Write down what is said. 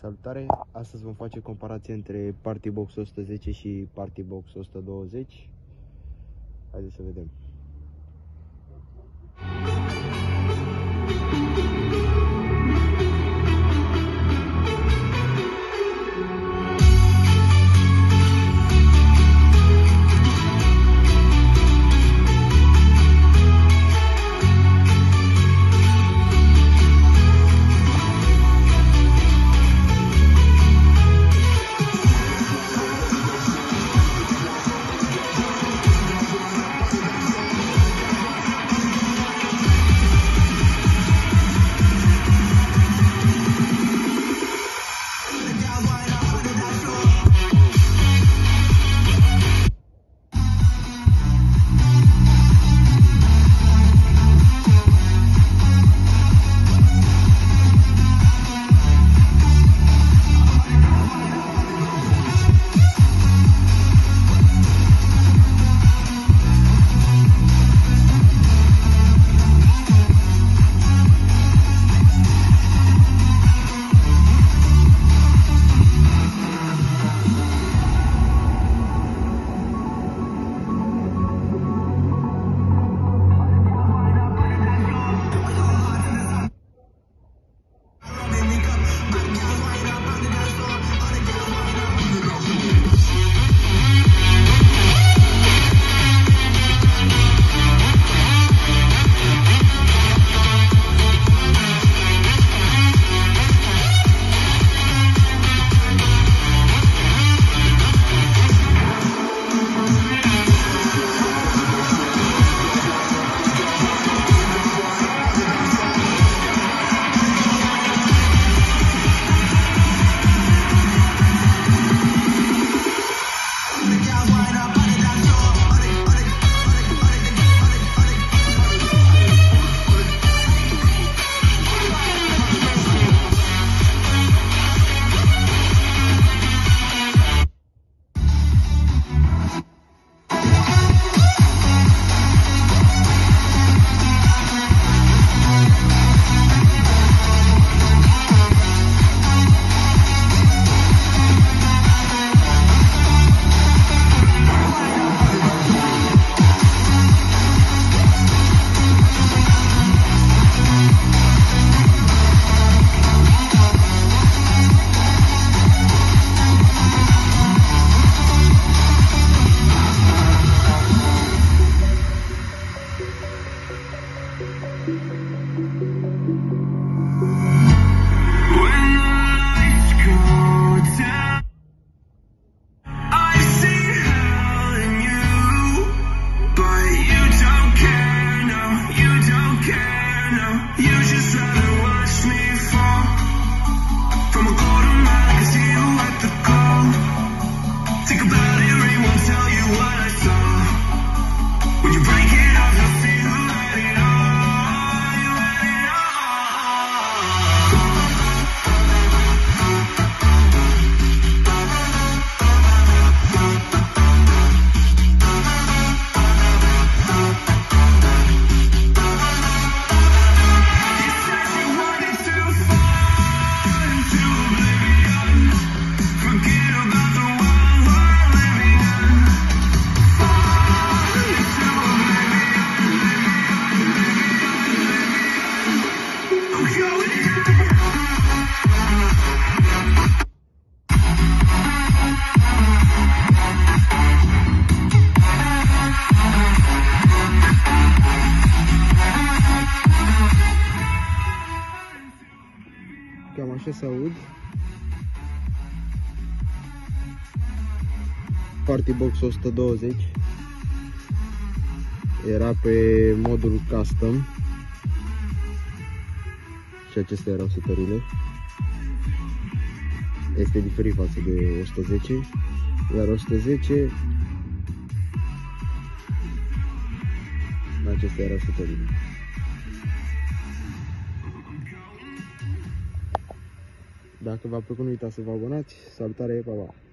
Salutare! Astăzi vom face comparație între Party Box 110 și Party Box 120. Haideți să vedem. Cam așa se aud. Party Box 120 era pe modul custom și acestea erau setările. Este diferit față de 110, iar 110 acestea erau setările. Dacă v-a plăcut, nu uitați să vă abonați. Salutare, pa, pa!